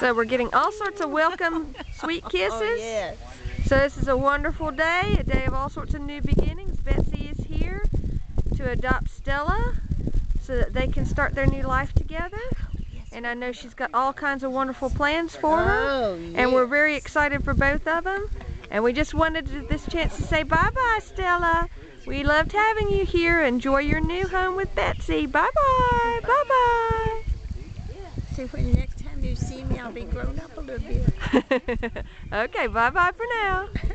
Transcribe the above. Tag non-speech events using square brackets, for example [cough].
So we're getting all sorts of welcome sweet [laughs] oh, kisses. Oh, yes. So this is a wonderful day, a day of all sorts of new beginnings. Betsy is here to adopt Stella so that they can start their new life together. And I know she's got all kinds of wonderful plans for her. Oh, And we're very excited for both of them. And we just wanted this chance to say bye-bye, Stella. We loved having you here. Enjoy your new home with Betsy. Bye-bye. Bye-bye. See, when next time you see me, I'll be grown up a little bit. [laughs] okay, bye-bye for now. [laughs]